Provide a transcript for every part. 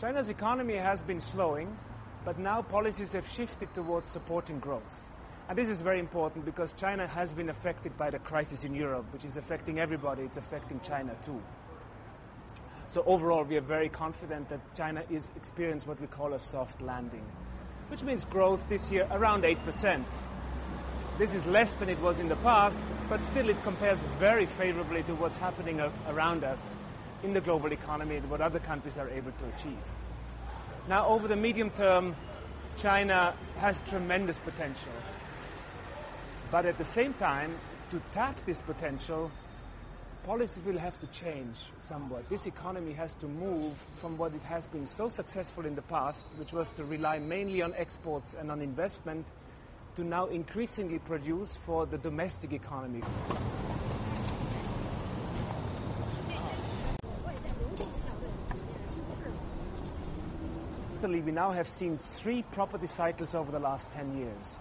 China's economy has been slowing, but now policies have shifted towards supporting growth. And this is very important because China has been affected by the crisis in Europe, which is affecting everybody. It's affecting China too. So overall, we are very confident that China is experiencing what we call a soft landing, which means growth this year around 8%. This is less than it was in the past, but still it compares very favorably to what's happening around us in the global economy and what other countries are able to achieve. Now, over the medium term, China has tremendous potential. But at the same time, to tap this potential, policies will have to change somewhat. This economy has to move from what it has been so successful in the past, which was to rely mainly on exports and on investment, to now increasingly produce for the domestic economy. We now have seen three property cycles over the last 10 years.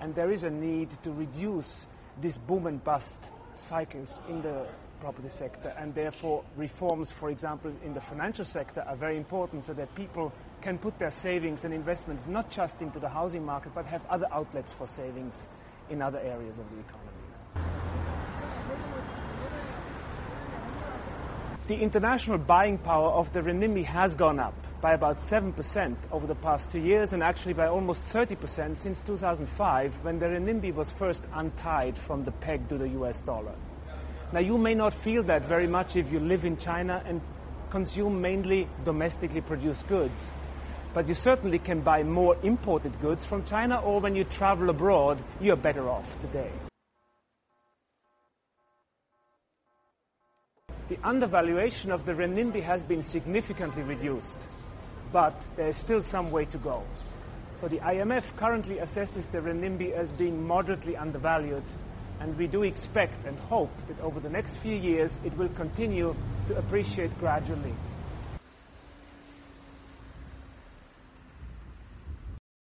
And there is a need to reduce these boom and bust cycles in the property sector. And therefore, reforms, for example, in the financial sector are very important so that people can put their savings and investments not just into the housing market, but have other outlets for savings in other areas of the economy. The international buying power of the renminbi has gone up by about 7% over the past two years and actually by almost 30% since 2005 when the renminbi was first untied from the peg to the US dollar. Now, you may not feel that very much if you live in China and consume mainly domestically produced goods. But you certainly can buy more imported goods from China, or when you travel abroad, you're better off today. The undervaluation of the renminbi has been significantly reduced, but there is still some way to go. So the IMF currently assesses the renminbi as being moderately undervalued, and we do expect and hope that over the next few years it will continue to appreciate gradually.